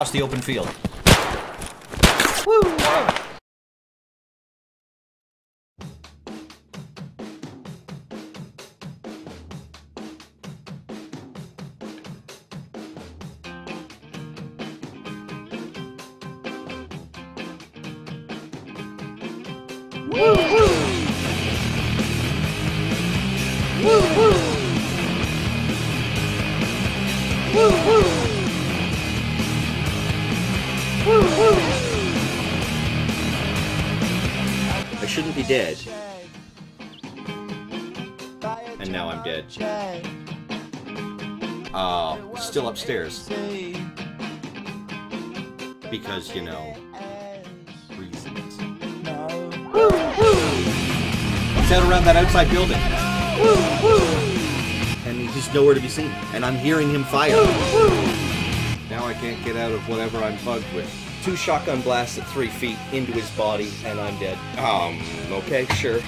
across the open field. I shouldn't be dead. And now I'm dead. Uh, still upstairs. Because, you know, reasons. He's out around that outside building. And he's just nowhere to be seen. And I'm hearing him fire. Now I can't get out of whatever I'm bugged with. Two shotgun blasts at three feet into his body, and I'm dead. Um, okay, sure.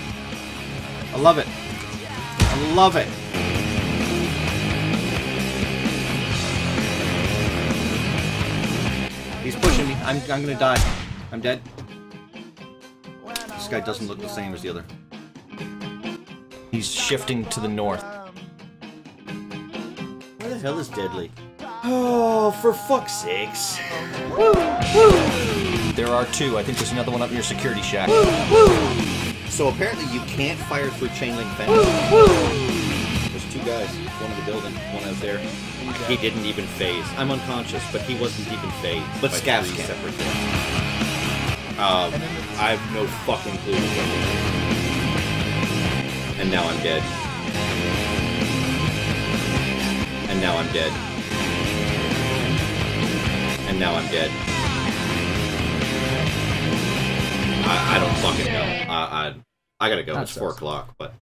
I love it. I love it. He's pushing me. I'm, I'm gonna die. I'm dead. This guy doesn't look the same as the other. He's shifting to the north. Where the hell is Deadly? Oh, for fuck's sakes. There are two. I think there's another one up near security shack. So apparently you can't fire through chain link fence. There's two guys. One in the building, one out there. He didn't even phase. I'm unconscious, but he wasn't even fazed. But by scavs can. separate things. Um, I have no fucking clue. And now I'm dead. And now I'm dead. And now I'm dead. I, I don't fucking know. I, I I gotta go. That it's four o'clock, but